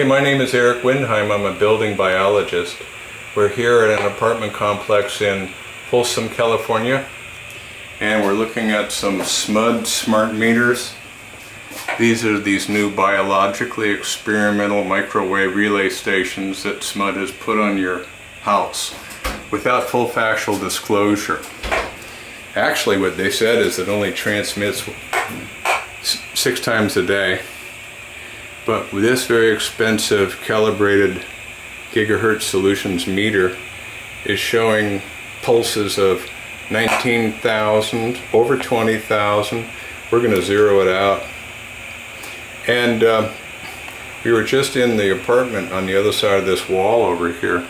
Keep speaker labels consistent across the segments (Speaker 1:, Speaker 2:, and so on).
Speaker 1: Okay, my name is Eric Windheim. I'm a building biologist. We're here at an apartment complex in Folsom, California, and we're looking at some SMUD smart meters. These are these new biologically experimental microwave relay stations that SMUD has put on your house without full factual disclosure. Actually, what they said is it only transmits six times a day. But with this very expensive calibrated gigahertz solutions meter is showing pulses of 19,000, over 20,000. We're going to zero it out. And uh, we were just in the apartment on the other side of this wall over here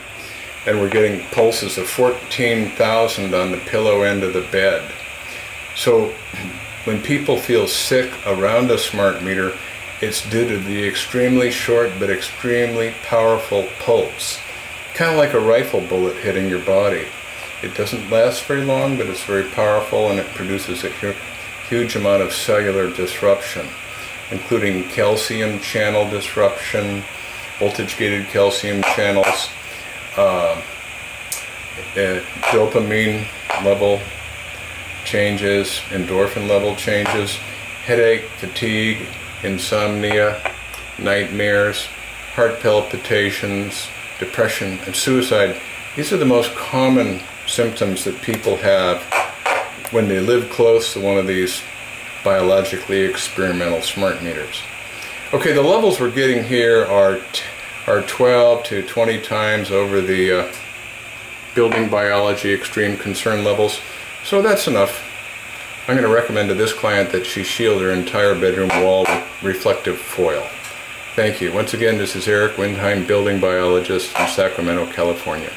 Speaker 1: and we're getting pulses of 14,000 on the pillow end of the bed. So when people feel sick around a smart meter, it's due to the extremely short but extremely powerful pulse. Kind of like a rifle bullet hitting your body. It doesn't last very long, but it's very powerful and it produces a huge amount of cellular disruption, including calcium channel disruption, voltage-gated calcium channels, uh, dopamine level changes, endorphin level changes, headache, fatigue, insomnia, nightmares, heart palpitations, depression, and suicide. These are the most common symptoms that people have when they live close to one of these biologically experimental smart meters. Okay, the levels we're getting here are are 12 to 20 times over the uh, building biology extreme concern levels. So that's enough. I'm going to recommend to this client that she shield her entire bedroom wall with reflective foil. Thank you. Once again, this is Eric Windheim, building biologist in Sacramento, California.